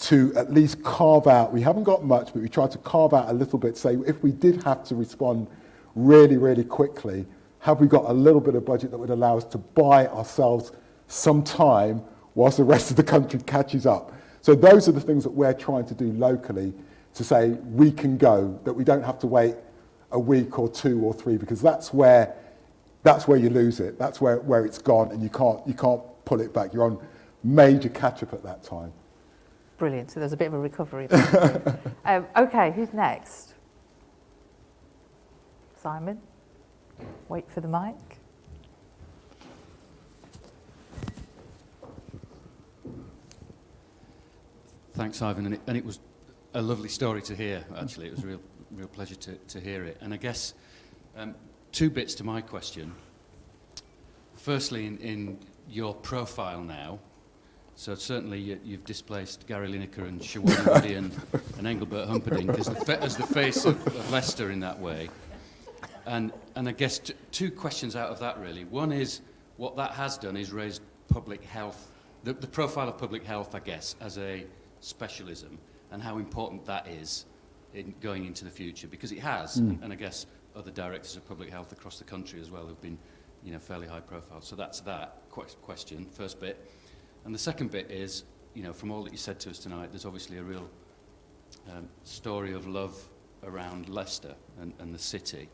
to at least carve out, we haven't got much, but we try to carve out a little bit, say if we did have to respond really, really quickly, have we got a little bit of budget that would allow us to buy ourselves some time whilst the rest of the country catches up? So those are the things that we're trying to do locally to say we can go, that we don't have to wait a week or two or three, because that's where, that's where you lose it. That's where, where it's gone and you can't, you can't pull it back. You're on major catch-up at that time. Brilliant. So there's a bit of a recovery. um, okay, who's next? Simon? Wait for the mic. Thanks, Ivan. And it, and it was a lovely story to hear, actually. It was a real, real pleasure to, to hear it. And I guess um, two bits to my question. Firstly, in, in your profile now, so certainly you, you've displaced Gary Lineker and Showaddy waddy and, and Engelbert Humperdinck as the, as the face of, of Leicester in that way. And, and I guess two questions out of that really. One is what that has done is raised public health, the, the profile of public health, I guess, as a specialism and how important that is in going into the future because it has, mm. and, and I guess other directors of public health across the country as well have been you know, fairly high profile. So that's that question, first bit. And the second bit is, you know, from all that you said to us tonight, there's obviously a real um, story of love around Leicester and, and the city.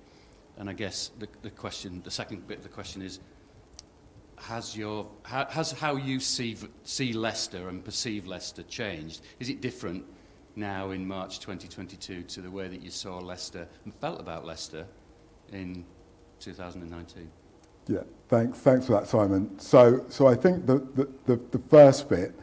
And I guess the, the question, the second bit of the question is, has your has how you see see Leicester and perceive Leicester changed? Is it different now in March 2022 to the way that you saw Leicester and felt about Leicester in 2019? Yeah, thanks, thanks for that, Simon. So, so I think the, the, the, the first bit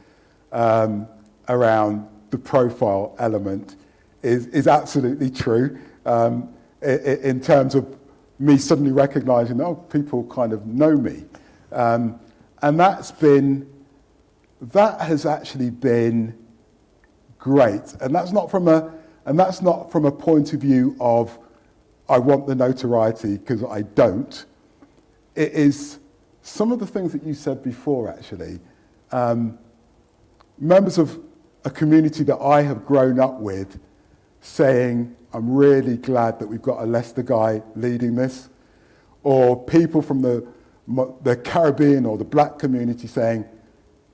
um, around the profile element is, is absolutely true um, in, in terms of me suddenly recognizing, oh, people kind of know me. Um, and that's been, that has actually been great. And that's not from a, and that's not from a point of view of, I want the notoriety, because I don't it is some of the things that you said before, actually. Um, members of a community that I have grown up with saying, I'm really glad that we've got a Leicester guy leading this. Or people from the, the Caribbean or the black community saying,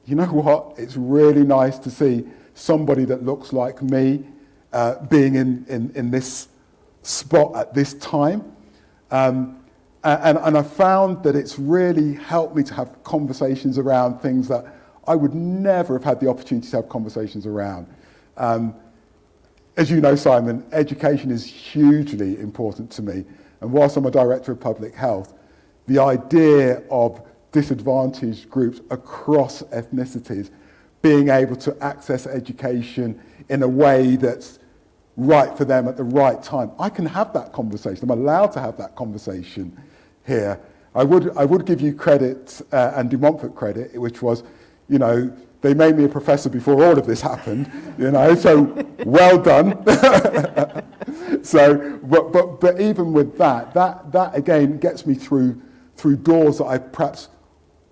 you know what, it's really nice to see somebody that looks like me uh, being in, in, in this spot at this time. Um, and, and I found that it's really helped me to have conversations around things that I would never have had the opportunity to have conversations around. Um, as you know, Simon, education is hugely important to me. And whilst I'm a director of public health, the idea of disadvantaged groups across ethnicities being able to access education in a way that's right for them at the right time. I can have that conversation. I'm allowed to have that conversation here. I would, I would give you credit uh, and De Montfort credit, which was, you know, they made me a professor before all of this happened, you know, so well done. so, but, but, but even with that, that, that again gets me through, through doors that I perhaps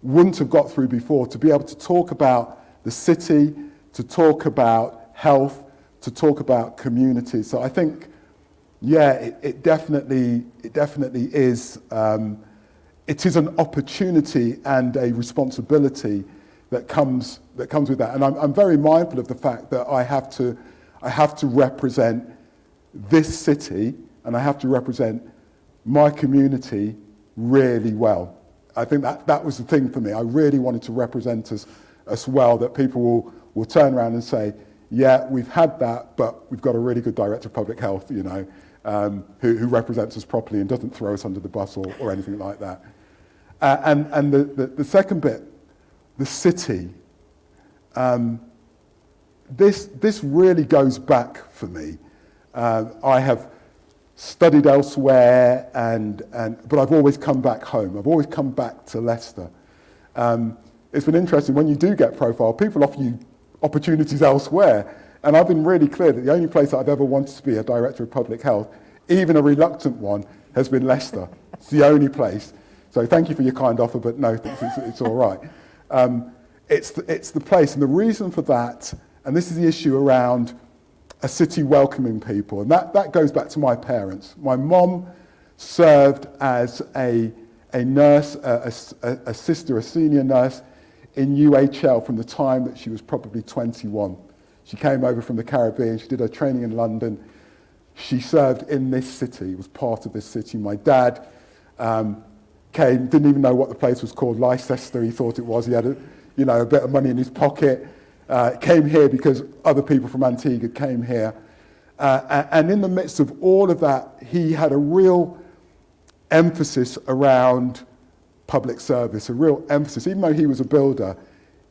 wouldn't have got through before to be able to talk about the city, to talk about health, to talk about community. So I think, yeah, it, it definitely, it definitely is, um, it is an opportunity and a responsibility that comes, that comes with that. And I'm, I'm very mindful of the fact that I have, to, I have to represent this city and I have to represent my community really well. I think that, that was the thing for me. I really wanted to represent us, as well, that people will, will turn around and say, yeah, we've had that, but we've got a really good director of public health, you know, um, who, who represents us properly and doesn't throw us under the bus or, or anything like that. Uh, and and the, the, the second bit the city, um, this, this really goes back for me. Uh, I have studied elsewhere, and, and, but I've always come back home. I've always come back to Leicester. Um, it's been interesting, when you do get profile, people offer you opportunities elsewhere. And I've been really clear that the only place that I've ever wanted to be a director of public health, even a reluctant one, has been Leicester. It's the only place. So thank you for your kind offer, but no, it's, it's, it's all right. Um, it's, the, it's the place. And the reason for that, and this is the issue around a city welcoming people, and that, that goes back to my parents. My mom served as a, a nurse, a, a, a sister, a senior nurse in UHL from the time that she was probably 21. She came over from the Caribbean, she did her training in London. She served in this city, was part of this city. My dad um, came, didn't even know what the place was called, Leicester, he thought it was. He had a, you know, a bit of money in his pocket. Uh, came here because other people from Antigua came here. Uh, and in the midst of all of that, he had a real emphasis around public service, a real emphasis. Even though he was a builder,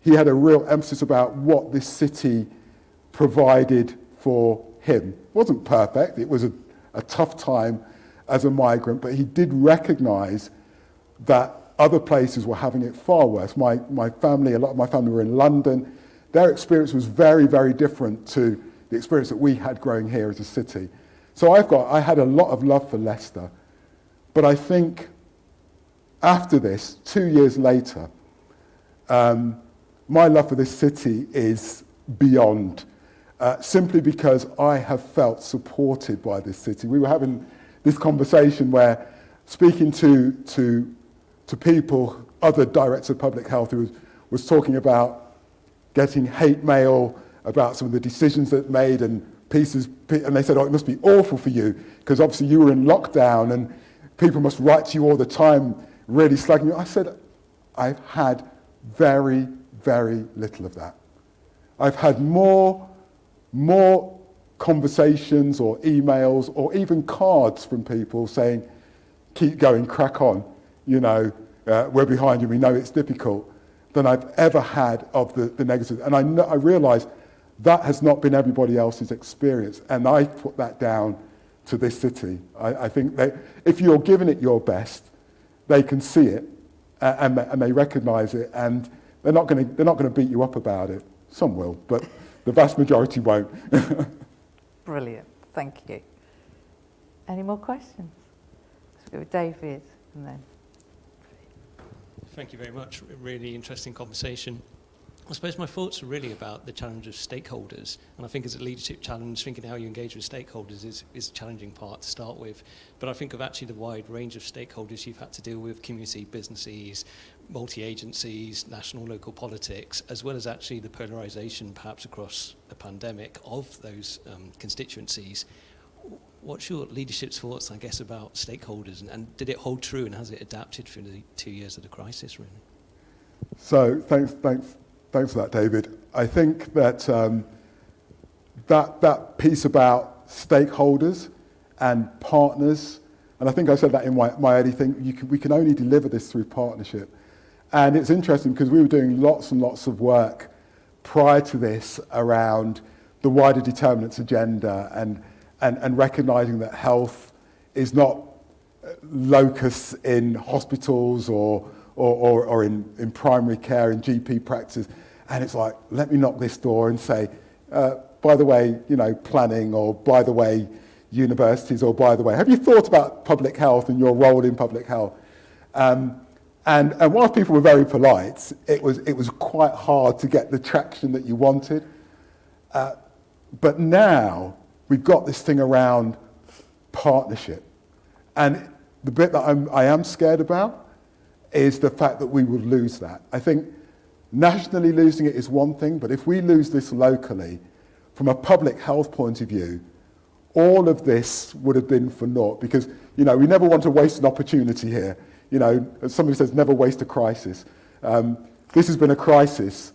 he had a real emphasis about what this city provided for him. It wasn't perfect, it was a, a tough time as a migrant, but he did recognize that other places were having it far worse. My, my family, a lot of my family were in London. Their experience was very, very different to the experience that we had growing here as a city. So I've got, I had a lot of love for Leicester. But I think after this, two years later, um, my love for this city is beyond. Uh, simply because I have felt supported by this city. We were having this conversation where speaking to, to to people, other directors of public health who was, was talking about getting hate mail about some of the decisions that made and pieces, and they said, oh, it must be awful for you, because obviously you were in lockdown and people must write to you all the time, really slugging you. I said, I've had very, very little of that. I've had more, more conversations or emails or even cards from people saying, keep going, crack on you know, uh, we're behind you, we know it's difficult, than I've ever had of the, the negative. And I, know, I realize that has not been everybody else's experience. And I put that down to this city. I, I think if you're giving it your best, they can see it uh, and, and they recognize it and they're not going to they're not gonna beat you up about it. Some will, but the vast majority won't. Brilliant. Thank you. Any more questions? Let's go with David and then. Thank you very much. Really interesting conversation. I suppose my thoughts are really about the challenge of stakeholders. And I think as a leadership challenge, thinking how you engage with stakeholders is, is a challenging part to start with. But I think of actually the wide range of stakeholders you've had to deal with, community, businesses, multi-agencies, national, local politics, as well as actually the polarization perhaps across the pandemic of those um, constituencies what's your leadership's thoughts, I guess, about stakeholders, and, and did it hold true, and has it adapted through the two years of the crisis, really? So thanks, thanks, thanks for that, David. I think that um, that that piece about stakeholders and partners, and I think I said that in my, my early thing. Can, we can only deliver this through partnership, and it's interesting because we were doing lots and lots of work prior to this around the wider determinants agenda and and, and recognizing that health is not locus in hospitals or, or, or, or in, in primary care and GP practice. And it's like, let me knock this door and say, uh, by the way, you know, planning or by the way, universities or by the way, have you thought about public health and your role in public health? Um, and, and whilst people were very polite, it was, it was quite hard to get the traction that you wanted. Uh, but now we've got this thing around partnership. And the bit that I'm, I am scared about is the fact that we will lose that. I think nationally losing it is one thing, but if we lose this locally, from a public health point of view, all of this would have been for naught because, you know, we never want to waste an opportunity here. You know, as somebody says, never waste a crisis. Um, this has been a crisis,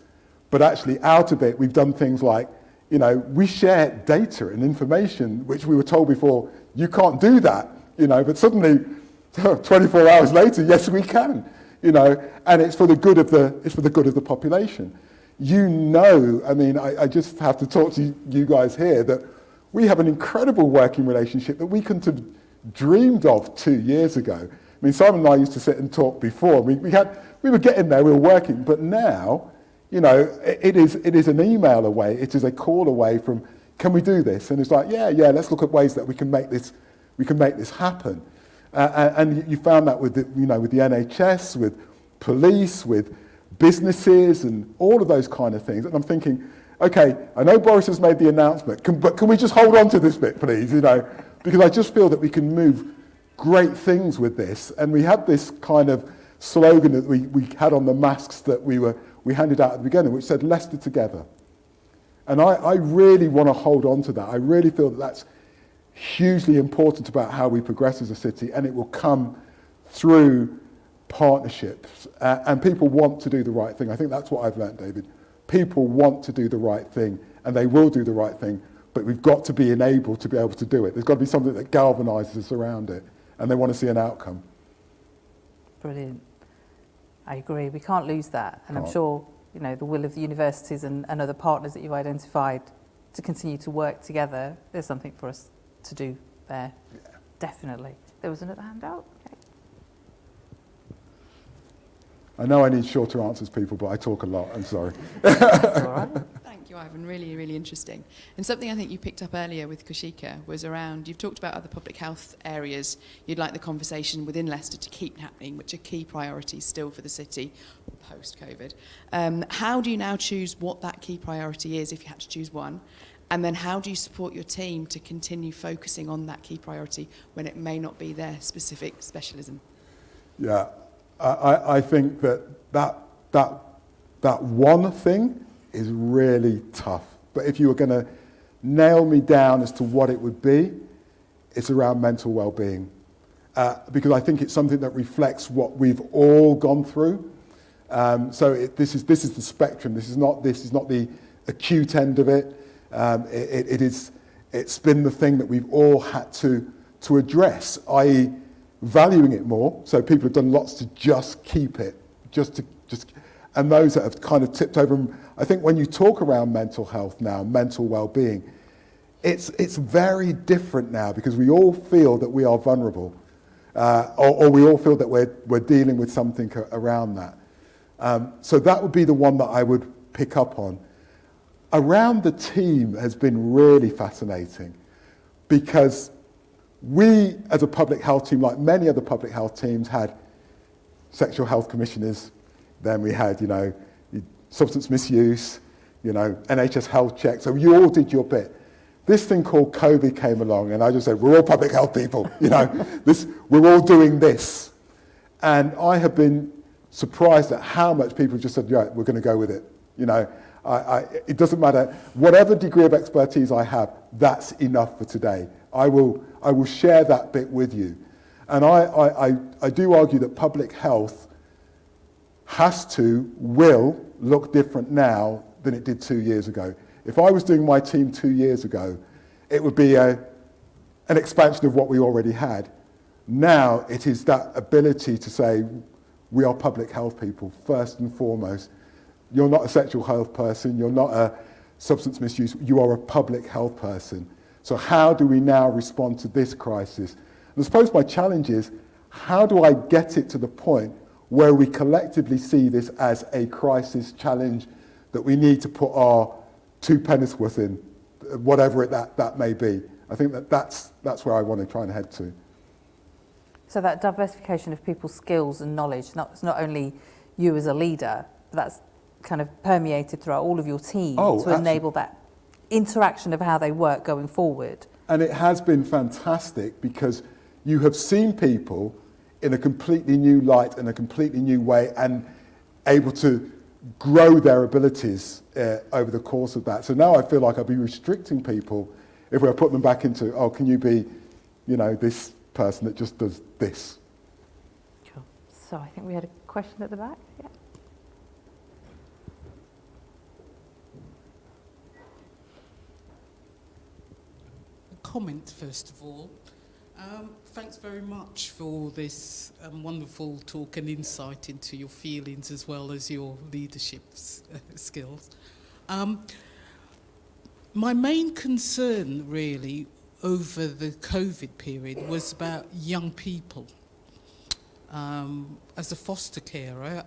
but actually out of it, we've done things like, you know, we share data and information, which we were told before, you can't do that, you know, but suddenly, 24 hours later, yes, we can, you know, and it's for the good of the, it's for the good of the population. You know, I mean, I, I just have to talk to you guys here that we have an incredible working relationship that we couldn't have dreamed of two years ago. I mean, Simon and I used to sit and talk before. We, we, had, we were getting there, we were working, but now, you know, it, is, it is an email away, it is a call away from, can we do this? And it's like, yeah, yeah, let's look at ways that we can make this, we can make this happen. Uh, and you found that with the, you know, with the NHS, with police, with businesses, and all of those kind of things. And I'm thinking, okay, I know Boris has made the announcement, can, but can we just hold on to this bit, please? You know, because I just feel that we can move great things with this. And we had this kind of slogan that we, we had on the masks that we, were, we handed out at the beginning, which said, Leicester together. And I, I really want to hold on to that. I really feel that that's hugely important about how we progress as a city, and it will come through partnerships. Uh, and people want to do the right thing. I think that's what I've learned, David. People want to do the right thing, and they will do the right thing, but we've got to be enabled to be able to do it. There's got to be something that galvanizes us around it, and they want to see an outcome. Brilliant. I agree. We can't lose that, and Can't. I'm sure you know the will of the universities and, and other partners that you've identified to continue to work together. There's something for us to do there. Definitely. There was another handout. Okay. I know I need shorter answers, people, but I talk a lot. I'm sorry. That's all right. You, Ivan. Really, really interesting. And something I think you picked up earlier with Kaushika was around, you've talked about other public health areas you'd like the conversation within Leicester to keep happening, which are key priorities still for the city post-COVID. Um, how do you now choose what that key priority is if you had to choose one? And then how do you support your team to continue focusing on that key priority when it may not be their specific specialism? Yeah, I, I think that, that that that one thing is really tough. But if you were going to nail me down as to what it would be, it's around mental well-being. Uh, because I think it's something that reflects what we've all gone through. Um, so it, this, is, this is the spectrum. This is not, this is not the acute end of it. Um, it, it is, it's been the thing that we've all had to, to address, i.e. valuing it more. So people have done lots to just keep it, just to, just, and those that have kind of tipped over. I think when you talk around mental health now, mental well-being, it's, it's very different now because we all feel that we are vulnerable. Uh, or, or we all feel that we're, we're dealing with something around that. Um, so that would be the one that I would pick up on. Around the team has been really fascinating because we, as a public health team, like many other public health teams, had sexual health commissioners. Then we had, you know, substance misuse, you know, NHS health checks. So you all did your bit. This thing called COVID came along, and I just said, we're all public health people, you know, this, we're all doing this. And I have been surprised at how much people just said, yeah, we're going to go with it. You know, I, I, it doesn't matter. Whatever degree of expertise I have, that's enough for today. I will, I will share that bit with you. And I, I, I, I do argue that public health has to, will look different now than it did two years ago. If I was doing my team two years ago, it would be a, an expansion of what we already had. Now it is that ability to say, we are public health people, first and foremost. You're not a sexual health person, you're not a substance misuse, you are a public health person. So how do we now respond to this crisis? And I suppose my challenge is how do I get it to the point where we collectively see this as a crisis challenge that we need to put our two pennyworth in, whatever it, that, that may be. I think that that's, that's where I want to try and head to. So that diversification of people's skills and knowledge, not, it's not only you as a leader, but that's kind of permeated throughout all of your team Oh, to absolutely. enable that interaction of how they work going forward. And it has been fantastic because you have seen people in a completely new light and a completely new way and able to grow their abilities uh, over the course of that. So now I feel like I'll be restricting people if we're putting them back into, oh, can you be, you know, this person that just does this? Sure. So I think we had a question at the back. Yeah. comment, first of all. Um, thanks very much for this um, wonderful talk and insight into your feelings as well as your leadership uh, skills. Um, my main concern, really, over the COVID period was about young people. Um, as a foster carer,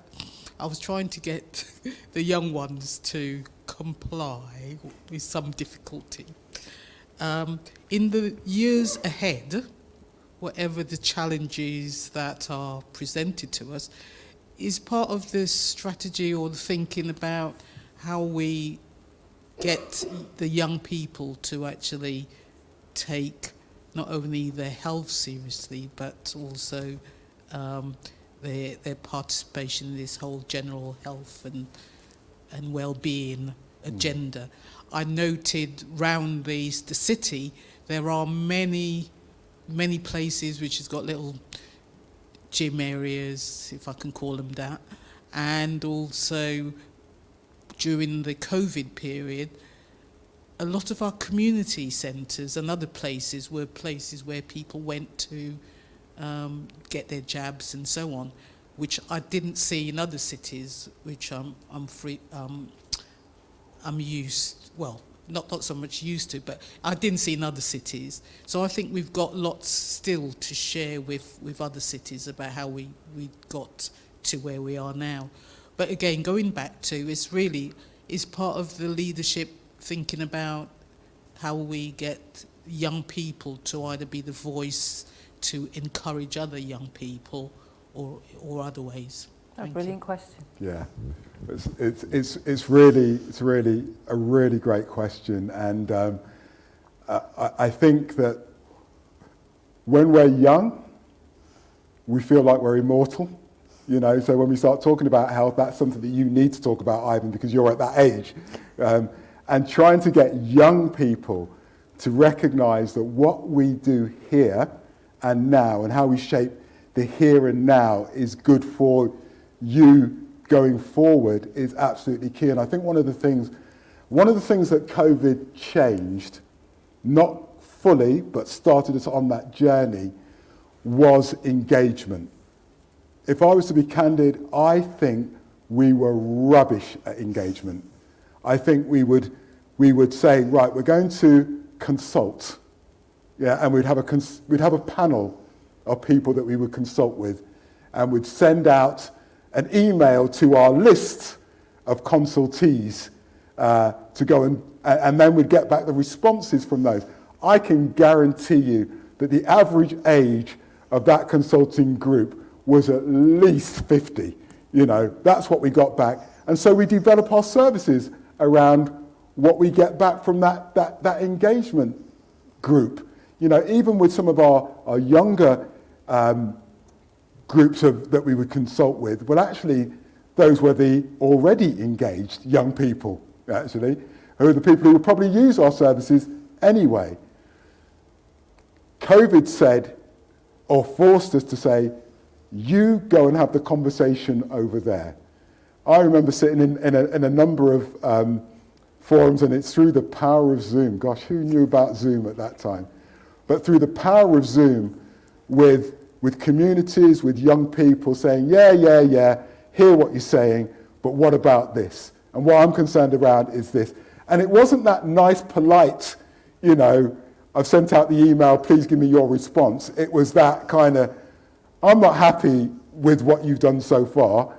I was trying to get the young ones to comply with some difficulty. Um, in the years ahead, whatever the challenges that are presented to us, is part of the strategy or the thinking about how we get the young people to actually take not only their health seriously, but also um, their, their participation in this whole general health and, and well-being agenda. I noted round the, the city there are many, many places which has got little gym areas, if I can call them that, and also during the COVID period, a lot of our community centres and other places were places where people went to um, get their jabs and so on, which I didn't see in other cities, which I'm, I'm free, um, I'm used, well, not, not so much used to, but I didn't see in other cities. So I think we've got lots still to share with, with other cities about how we, we got to where we are now. But again, going back to, it's really, is part of the leadership thinking about how we get young people to either be the voice to encourage other young people or, or other ways. A Thank you. brilliant question. Yeah, it's, it's, it's, it's really, it's really a really great question. And um, I, I- I think that when we're young, we feel like we're immortal. You know, so when we start talking about health, that's something that you need to talk about, Ivan, because you're at that age. Um, and trying to get young people to recognize that what we do here and now and how we shape the here and now is good for you going forward is absolutely key. And I think one of the things, one of the things that COVID changed, not fully, but started us on that journey, was engagement. If I was to be candid, I think we were rubbish at engagement. I think we would, we would say, right, we're going to consult. Yeah, and we'd have, a we'd have a panel of people that we would consult with, and we'd send out an email to our list of consultees uh, to go and, and then we'd get back the responses from those. I can guarantee you that the average age of that consulting group was at least 50. You know, that's what we got back. And so we develop our services around what we get back from that, that, that engagement group. You know, even with some of our, our younger um, groups of, that we would consult with, well, actually, those were the already engaged young people, actually, who are the people who would probably use our services anyway. COVID said, or forced us to say, you go and have the conversation over there. I remember sitting in, in, a, in a number of um, forums, and it's through the power of Zoom. Gosh, who knew about Zoom at that time? But through the power of Zoom, with, with communities, with young people saying, yeah, yeah, yeah, hear what you're saying, but what about this? And what I'm concerned around is this. And it wasn't that nice, polite, you know, I've sent out the email, please give me your response. It was that kind of, I'm not happy with what you've done so far,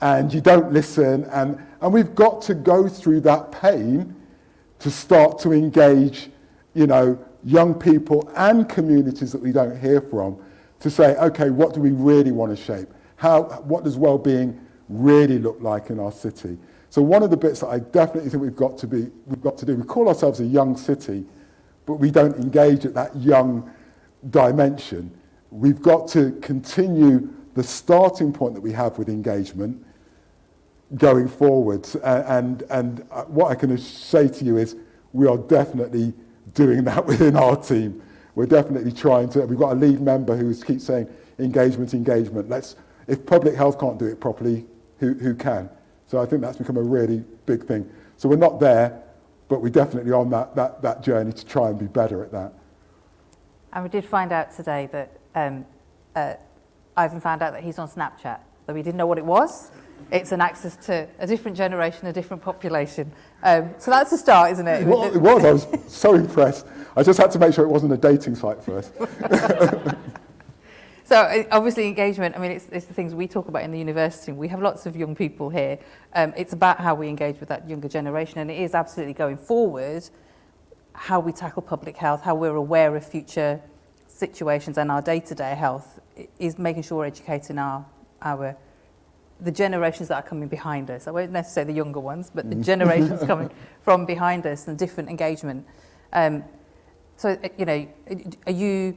and you don't listen, and, and we've got to go through that pain to start to engage, you know, young people and communities that we don't hear from to say, okay, what do we really want to shape? How, what does well-being really look like in our city? So one of the bits that I definitely think we've got to be, we've got to do, we call ourselves a young city, but we don't engage at that young dimension. We've got to continue the starting point that we have with engagement going forwards. And, and, and what I can say to you is we are definitely doing that within our team. We're definitely trying to, we've got a lead member who keeps saying engagement, engagement. Let's, if public health can't do it properly, who, who can? So I think that's become a really big thing. So we're not there, but we're definitely on that, that, that journey to try and be better at that. And we did find out today that um, uh, Ivan found out that he's on Snapchat, though we didn't know what it was. It's an access to a different generation, a different population. Um, so that's a start, isn't it? It was, it was. I was so impressed. I just had to make sure it wasn't a dating site first. so uh, obviously engagement, I mean, it's, it's the things we talk about in the university. We have lots of young people here. Um, it's about how we engage with that younger generation, and it is absolutely going forward how we tackle public health, how we're aware of future situations and our day-to-day -day health is making sure we're educating our, our the generations that are coming behind us. I won't necessarily say the younger ones, but the mm. generations coming from behind us and different engagement. Um, so, uh, you know, are you,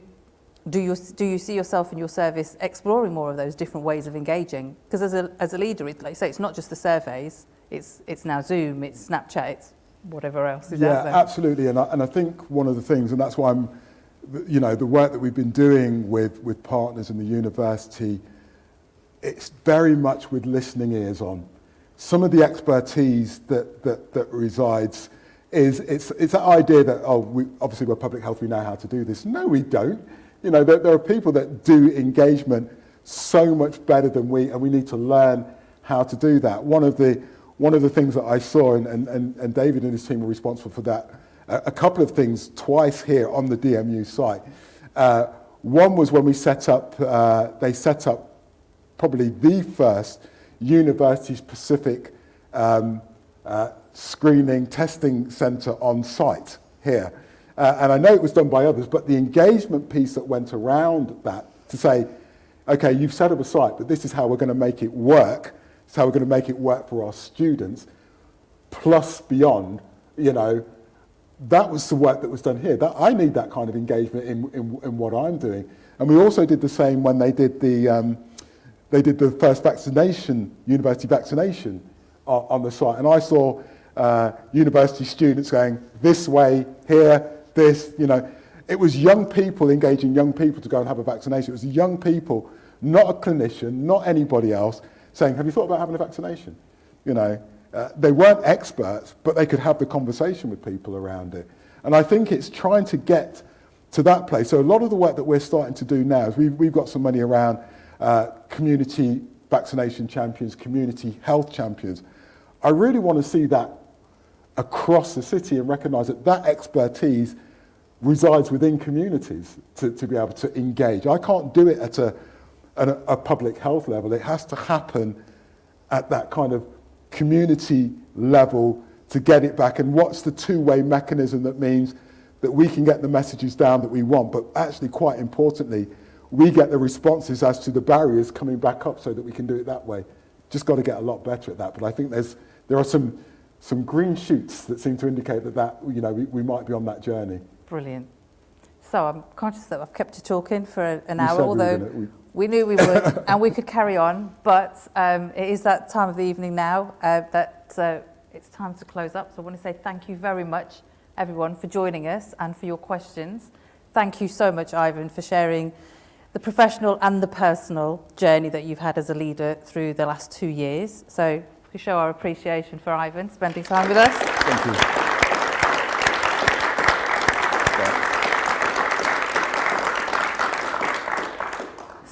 do you, do you see yourself in your service exploring more of those different ways of engaging? Because as a, as a leader, it, like I say, it's not just the surveys, it's, it's now Zoom, it's Snapchat, it's whatever else is yeah, out there. Yeah, absolutely. And I, and I think one of the things, and that's why I'm, you know, the work that we've been doing with, with partners in the university, it's very much with listening ears on. Some of the expertise that, that, that resides is it's, it's that idea that, oh, we, obviously we're public health, we know how to do this. No, we don't. You know, there, there are people that do engagement so much better than we, and we need to learn how to do that. One of the, one of the things that I saw, and, and, and David and his team were responsible for that, a, a couple of things twice here on the DMU site. Uh, one was when we set up, uh, they set up probably the first university-specific um, uh, screening testing centre on site here. Uh, and I know it was done by others, but the engagement piece that went around that to say, okay, you've set up a site, but this is how we're going to make it work. This is how we're going to make it work for our students, plus beyond, you know, that was the work that was done here. That, I need that kind of engagement in, in, in what I'm doing. And we also did the same when they did the, um, they did the first vaccination, university vaccination on, on the site. And I saw uh, university students going this way, here, this, you know. It was young people engaging young people to go and have a vaccination. It was young people, not a clinician, not anybody else, saying, have you thought about having a vaccination? You know, uh, they weren't experts, but they could have the conversation with people around it. And I think it's trying to get to that place. So a lot of the work that we're starting to do now is we've, we've got some money around uh, community vaccination champions, community health champions. I really want to see that across the city and recognise that that expertise resides within communities to, to be able to engage. I can't do it at a, at a, a public health level. It has to happen at that kind of community level to get it back. And what's the two-way mechanism that means that we can get the messages down that we want, but actually, quite importantly, we get the responses as to the barriers coming back up so that we can do it that way. Just got to get a lot better at that. But I think there's, there are some, some green shoots that seem to indicate that, that you know, we, we might be on that journey. Brilliant. So I'm conscious that I've kept you talking for an hour, although we, we, we, knew we would, and we could carry on. But um, it is that time of the evening now uh, that uh, it's time to close up. So I want to say thank you very much, everyone, for joining us and for your questions. Thank you so much, Ivan, for sharing the professional and the personal journey that you've had as a leader through the last two years. So we show our appreciation for Ivan spending time with us. Thank you.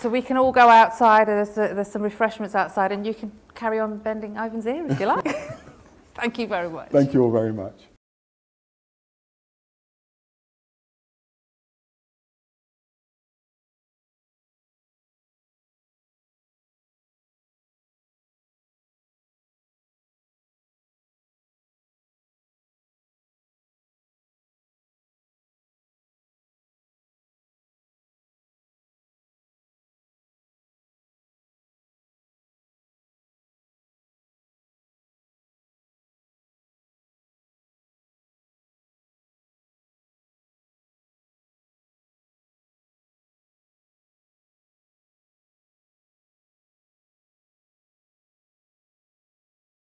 So we can all go outside, there's, a, there's some refreshments outside, and you can carry on bending Ivan's ear if you like. Thank you very much. Thank you all very much.